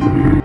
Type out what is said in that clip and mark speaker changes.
Speaker 1: you.